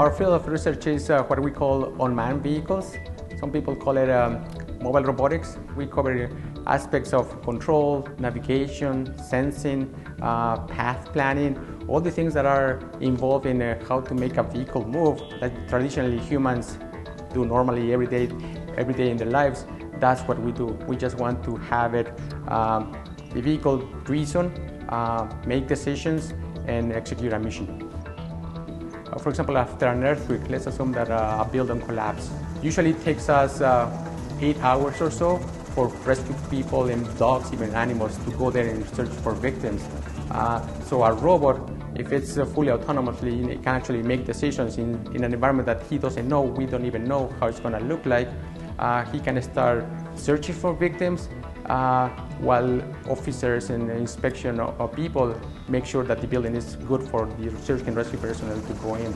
Our field of research is uh, what we call unmanned vehicles. Some people call it um, mobile robotics. We cover aspects of control, navigation, sensing, uh, path planning, all the things that are involved in uh, how to make a vehicle move that traditionally humans do normally every day, every day in their lives. That's what we do. We just want to have it, um, the vehicle reason, uh, make decisions, and execute a mission. Uh, for example, after an earthquake, let's assume that uh, a building collapses. Usually it takes us uh, eight hours or so for rescue people and dogs, even animals, to go there and search for victims. Uh, so our robot, if it's fully autonomously, it can actually make decisions in, in an environment that he doesn't know, we don't even know how it's going to look like. Uh, he can start searching for victims uh, while officers and inspection of, people make sure that the building is good for the search and rescue personnel to go in.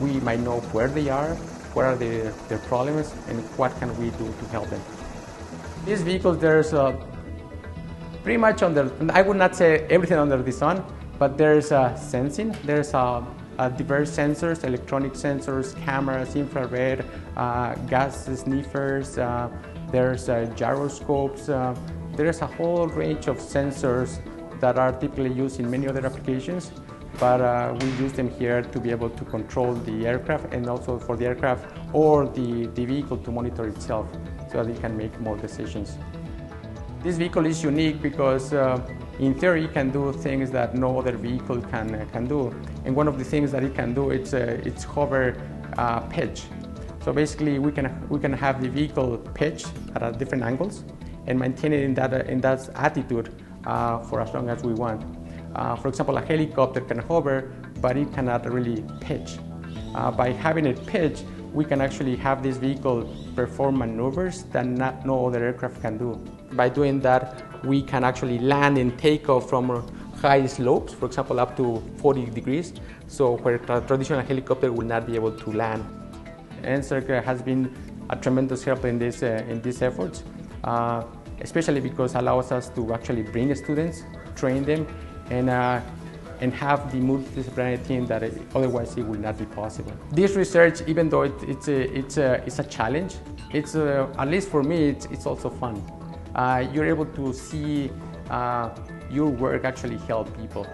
We might know where they are, what are their, their problems, and what can we do to help them. These vehicles, there's uh, pretty much under, I would not say everything under the sun, but there's uh, sensing, there's uh, uh, diverse sensors, electronic sensors, cameras, infrared, uh, gas sniffers, uh, there's uh, gyroscopes, uh, there's a whole range of sensors that are typically used in many other applications, but uh, we use them here to be able to control the aircraft and also for the aircraft or the, the vehicle to monitor itself so that it can make more decisions. This vehicle is unique because uh, in theory it can do things that no other vehicle can, uh, can do. And one of the things that it can do is uh, it's hover pitch. So basically we can, we can have the vehicle pitch at different angles and maintain it in that, uh, in that attitude uh, for as long as we want. for example, a helicopter can hover, but it cannot really pitch. by having it pitch, we can actually have this vehicle perform maneuvers that not, no other aircraft can do. By doing that, we can actually land and take off from high slopes, for example, up to 40 degrees, so where a traditional helicopter will not be able to land. NSERC has been a tremendous help in, this, uh, in these efforts, uh, especially because it allows us to actually bring students, train them, and uh, and have the multidisciplinary team that it, otherwise it will not be possible. This research, even though it, it's, a, it's, a, it's a challenge, it's a, at least for me, it's, it's also fun. Uh, you're able to see uh, your work actually help people.